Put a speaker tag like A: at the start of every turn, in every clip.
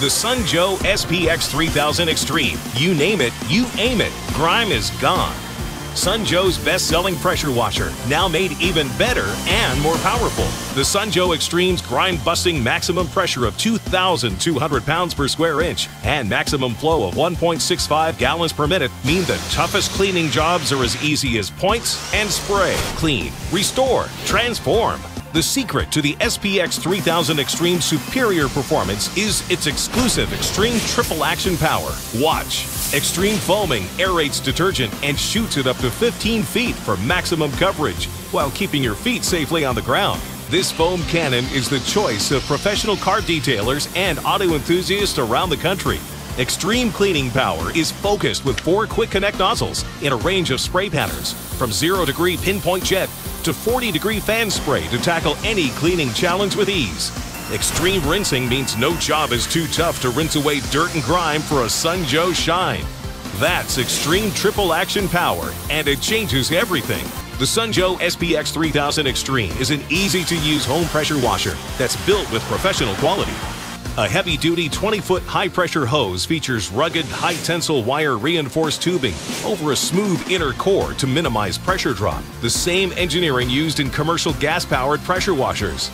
A: The Sun Joe SPX 3000 Extreme. You name it, you aim it. Grime is gone. Sun Joe's best selling pressure washer, now made even better and more powerful. The Sun Joe Extreme's grime busting maximum pressure of 2,200 pounds per square inch and maximum flow of 1.65 gallons per minute mean the toughest cleaning jobs are as easy as points and spray, clean, restore, transform. The secret to the SPX 3000 Extreme superior performance is its exclusive Extreme Triple Action Power. Watch. Extreme foaming aerates detergent and shoots it up to 15 feet for maximum coverage while keeping your feet safely on the ground. This foam cannon is the choice of professional car detailers and auto enthusiasts around the country. Extreme cleaning power is focused with four quick connect nozzles in a range of spray patterns, from 0 degree pinpoint jet to 40 degree fan spray to tackle any cleaning challenge with ease. Extreme rinsing means no job is too tough to rinse away dirt and grime for a Sun Joe shine. That's Extreme Triple Action Power, and it changes everything. The Sun Joe SPX 3000 Extreme is an easy to use home pressure washer that's built with professional quality. A heavy duty 20 foot high pressure hose features rugged, high tensile wire reinforced tubing over a smooth inner core to minimize pressure drop, the same engineering used in commercial gas powered pressure washers.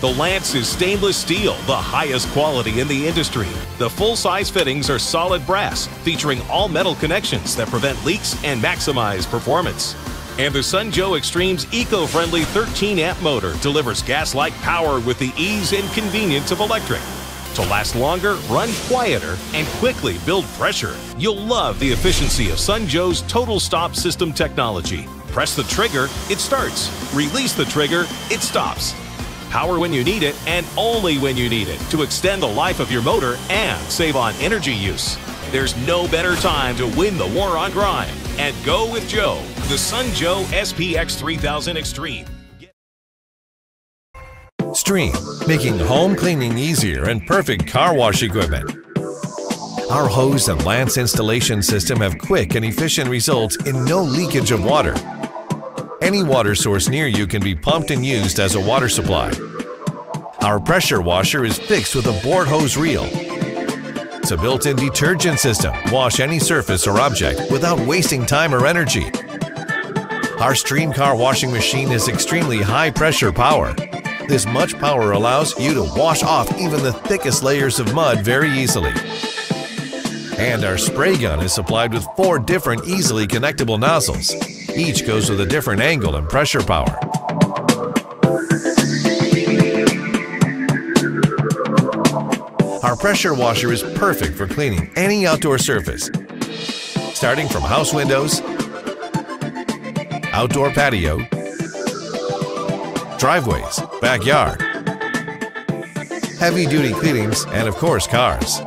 A: The Lance is stainless steel, the highest quality in the industry. The full size fittings are solid brass, featuring all metal connections that prevent leaks and maximize performance. And the Sun Joe Extreme's eco friendly 13 amp motor delivers gas like power with the ease and convenience of electric. To last longer, run quieter, and quickly build pressure, you'll love the efficiency of Sun Joe's Total Stop System technology. Press the trigger, it starts. Release the trigger, it stops. Power when you need it and only when you need it to extend the life of your motor and save on energy use. There's no better time to win the war on grime. And go with Joe, the Sun Joe SPX 3000 Extreme.
B: Stream, making home cleaning easier and perfect car wash equipment. Our hose and Lance installation system have quick and efficient results in no leakage of water. Any water source near you can be pumped and used as a water supply. Our pressure washer is fixed with a board hose reel. It's a built-in detergent system. Wash any surface or object without wasting time or energy. Our Stream Car washing machine is extremely high pressure power. This much power allows you to wash off even the thickest layers of mud very easily. And our spray gun is supplied with four different easily connectable nozzles. Each goes with a different angle and pressure power. Our pressure washer is perfect for cleaning any outdoor surface, starting from house windows, outdoor patio, driveways, backyard, heavy duty cleanings, and of course cars.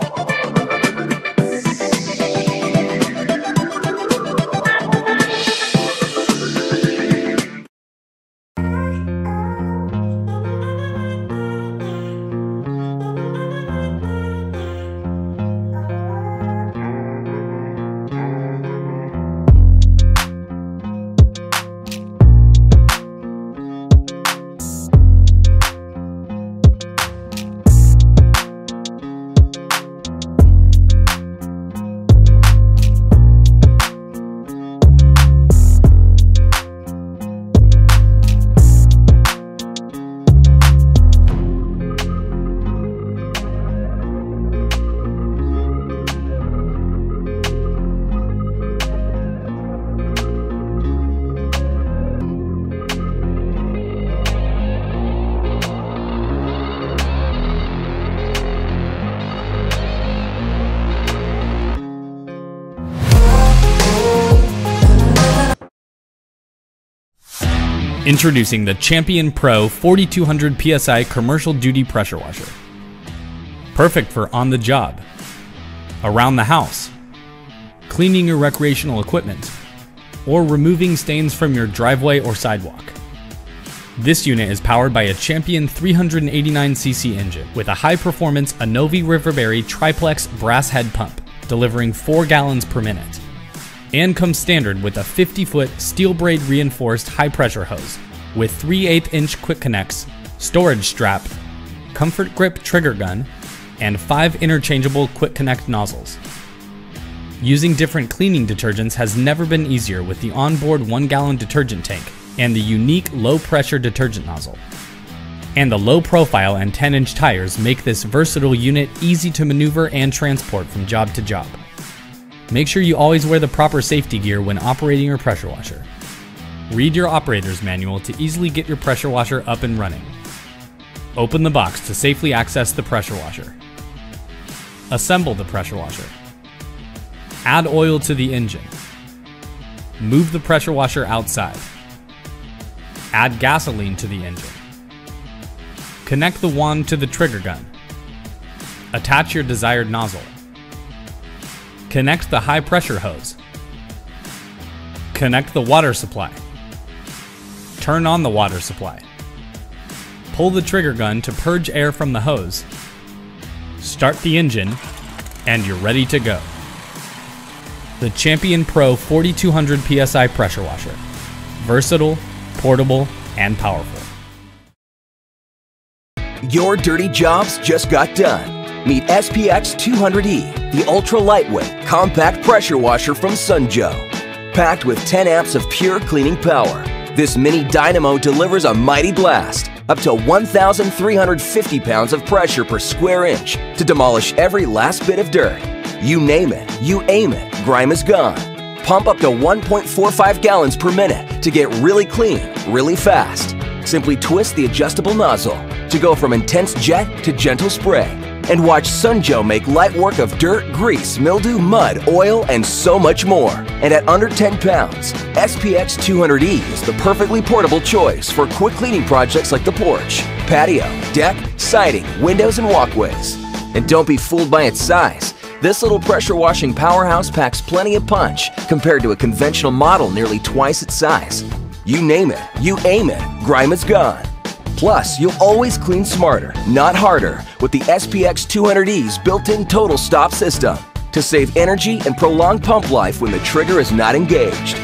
C: Introducing the Champion Pro 4200 PSI commercial duty pressure washer. Perfect for on the job, around the house, cleaning your recreational equipment, or removing stains from your driveway or sidewalk. This unit is powered by a Champion 389cc engine with a high performance Annovi Reverberi triplex brass head pump, delivering 4 gallons per minute and comes standard with a 50 foot steel braid reinforced high pressure hose with 3 8 inch quick connects, storage strap, comfort grip trigger gun, and five interchangeable quick connect nozzles. Using different cleaning detergents has never been easier with the onboard 1 gallon detergent tank and the unique low pressure detergent nozzle. And the low profile and 10 inch tires make this versatile unit easy to maneuver and transport from job to job. Make sure you always wear the proper safety gear when operating your pressure washer. Read your operator's manual to easily get your pressure washer up and running. Open the box to safely access the pressure washer. Assemble the pressure washer. Add oil to the engine. Move the pressure washer outside. Add gasoline to the engine. Connect the wand to the trigger gun. Attach your desired nozzle. Connect the high pressure hose. Connect the water supply. Turn on the water supply. Pull the trigger gun to purge air from the hose. Start the engine, and you're ready to go. The Champion Pro 4200 PSI pressure washer. Versatile, portable, and powerful.
D: Your dirty jobs just got done. Meet SPX 200E, the ultra lightweight, compact pressure washer from Sunjoe. Packed with 10 amps of pure cleaning power, this mini dynamo delivers a mighty blast, up to 1,350 pounds of pressure per square inch to demolish every last bit of dirt. You name it, you aim it, grime is gone. Pump up to 1.45 gallons per minute to get really clean, really fast. Simply twist the adjustable nozzle to go from intense jet to gentle spray and watch Sunjoe make light work of dirt, grease, mildew, mud, oil, and so much more. And at under 10 pounds, SPX 200E is the perfectly portable choice for quick cleaning projects like the porch, patio, deck, siding, windows, and walkways. And don't be fooled by its size. This little pressure washing powerhouse packs plenty of punch compared to a conventional model nearly twice its size. You name it, you aim it, grime is gone. Plus, you'll always clean smarter, not harder, with the SPX 200E's built-in total stop system to save energy and prolong pump life when the trigger is not engaged.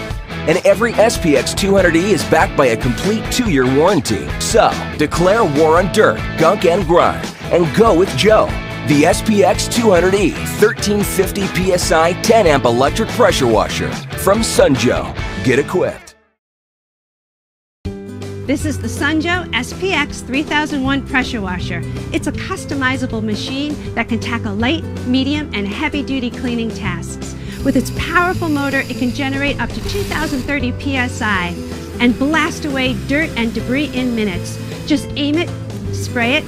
D: And every SPX 200E is backed by a complete two-year warranty. So, declare war on dirt, gunk, and grime, and go with Joe. The SPX 200E 1350 PSI 10 amp electric pressure washer from Sunjoe. Get equipped.
E: This is the Sunjoe SPX 3001 pressure washer. It's a customizable machine that can tackle light, medium, and heavy duty cleaning tasks. With its powerful motor, it can generate up to 2030 psi and blast away dirt and debris in minutes. Just aim it, spray it,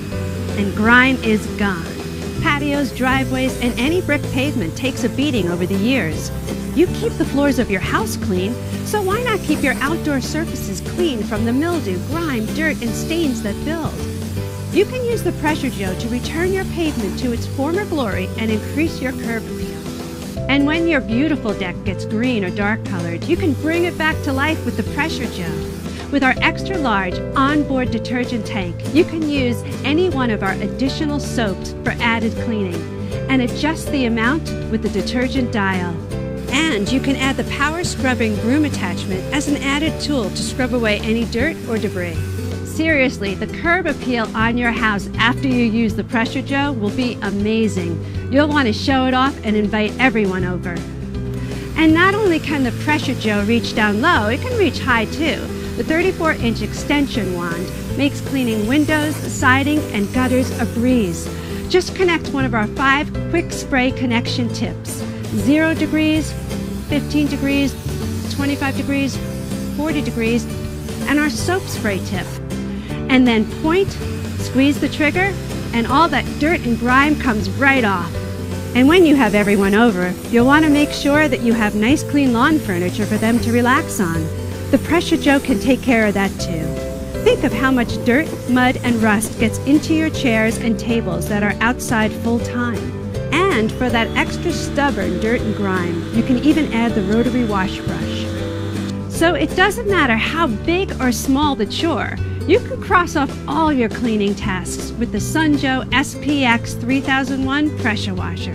E: and grime is gone. Patios, driveways, and any brick pavement takes a beating over the years. You keep the floors of your house clean, so why not keep your outdoor surfaces clean from the mildew, grime, dirt, and stains that build? You can use the Pressure Joe to return your pavement to its former glory and increase your curb appeal. And when your beautiful deck gets green or dark colored, you can bring it back to life with the Pressure Joe. With our extra large onboard detergent tank, you can use any one of our additional soaps for added cleaning and adjust the amount with the detergent dial. And you can add the power scrubbing broom attachment as an added tool to scrub away any dirt or debris. Seriously, the curb appeal on your house after you use the Pressure Joe will be amazing. You'll want to show it off and invite everyone over. And not only can the Pressure Joe reach down low, it can reach high too. The 34 inch extension wand makes cleaning windows, siding, and gutters a breeze. Just connect one of our five quick spray connection tips. 0 degrees, 15 degrees, 25 degrees, 40 degrees, and our soap spray tip. And then point, squeeze the trigger, and all that dirt and grime comes right off. And when you have everyone over, you'll want to make sure that you have nice clean lawn furniture for them to relax on. The Pressure Joe can take care of that too. Think of how much dirt, mud, and rust gets into your chairs and tables that are outside full time. And for that extra stubborn dirt and grime, you can even add the rotary wash brush. So it doesn't matter how big or small the chore, you can cross off all your cleaning tasks with the Sunjoe SPX 3001 pressure washer.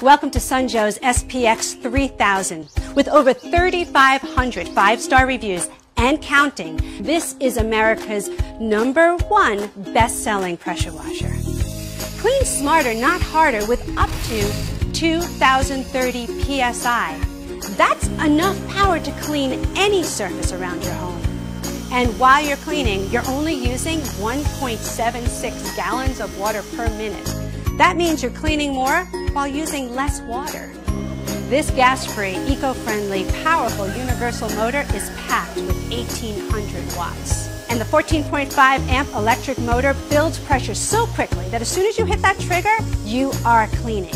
E: Welcome to Sunjoe's SPX 3000. With over 3,500 five-star reviews and counting. This is America's number one best-selling pressure washer. Clean smarter, not harder, with up to 2030 psi. That's enough power to clean any surface around your home. And while you're cleaning, you're only using 1.76 gallons of water per minute. That means you're cleaning more while using less water. This gas-free, eco-friendly, powerful universal motor is packed with 1800 watts. And the 14.5 amp electric motor builds pressure so quickly that as soon as you hit that trigger, you are cleaning.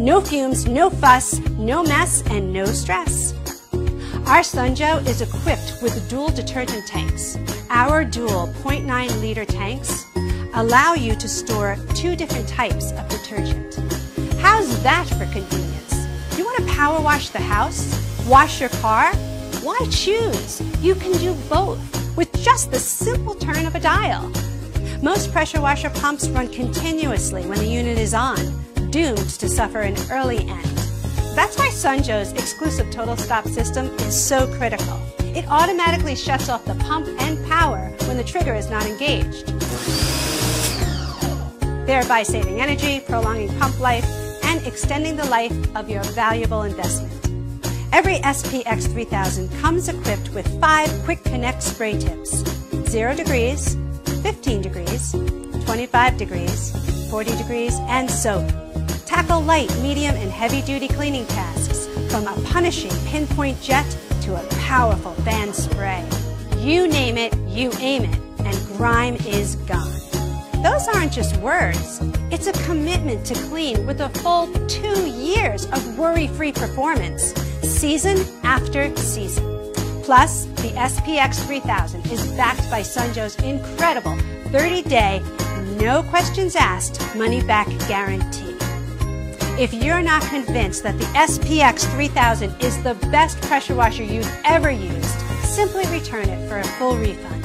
E: No fumes, no fuss, no mess, and no stress. Our Sunjoe is equipped with dual detergent tanks. Our dual 0.9 liter tanks allow you to store two different types of detergent. How's that for convenience? You want to power wash the house? Wash your car? Why choose? You can do both with just the simple turn of a dial. Most pressure washer pumps run continuously when the unit is on, doomed to suffer an early end. That's why Sunjoe's exclusive total stop system is so critical. It automatically shuts off the pump and power when the trigger is not engaged, thereby saving energy, prolonging pump life, and extending the life of your valuable investment. Every SPX 3000 comes equipped with five Quick Connect spray tips 0 degrees, 15 degrees, 25 degrees, 40 degrees, and soap. Tackle light, medium, and heavy duty cleaning tasks from a punishing pinpoint jet to a powerful fan spray. You name it, you aim it, and grime is gone. Those aren't just words. It's a commitment to clean with a full two years of worry-free performance, season after season. Plus, the SPX 3000 is backed by Sunjoe's incredible 30-day, no questions asked, money-back guarantee. If you're not convinced that the SPX 3000 is the best pressure washer you've ever used, simply return it for a full refund.